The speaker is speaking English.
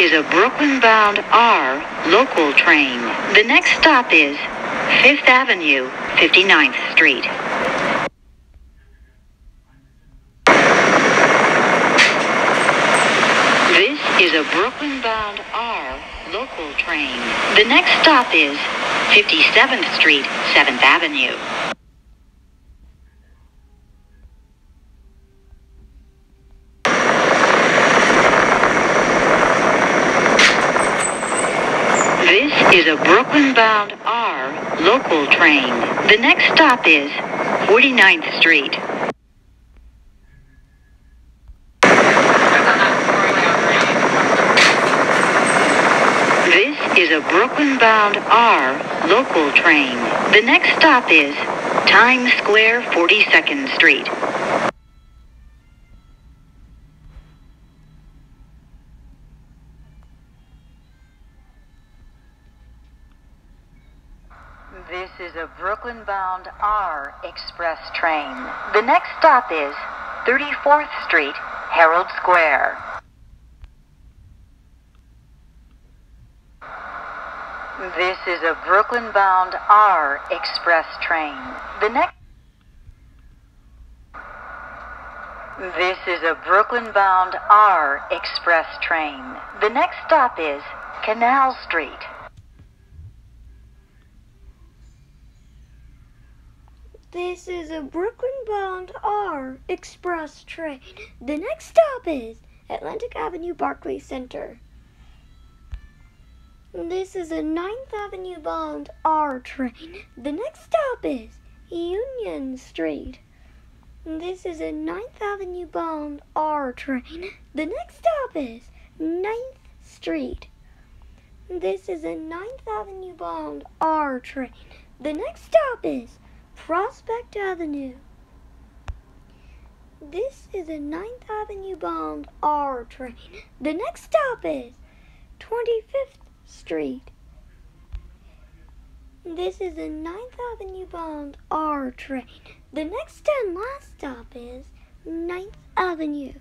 is a Brooklyn bound R local train. The next stop is Fifth Avenue, 59th Street. This is a Brooklyn bound R local train. The next stop is 57th Street, 7th Avenue. This is a Brooklyn bound R local train. The next stop is 49th Street. This is a Brooklyn bound R local train. The next stop is Times Square 42nd Street. This is a Brooklyn bound R express train. The next stop is 34th Street, Herald Square. This is a Brooklyn bound R express train. The next This is a Brooklyn bound R express train. The next stop is Canal Street. This is a Brooklyn bound R express train. The next stop is Atlantic Avenue Barclays Center. This is a 9th Avenue bound R train. The next stop is Union Street. This is a 9th Avenue bound R train. The next stop is 9th Street. This is a 9th Avenue bound R train. The next stop is Prospect Avenue. This is a 9th Avenue bound R train. The next stop is 25th Street. This is a 9th Avenue bound R train. The next and last stop is 9th Avenue.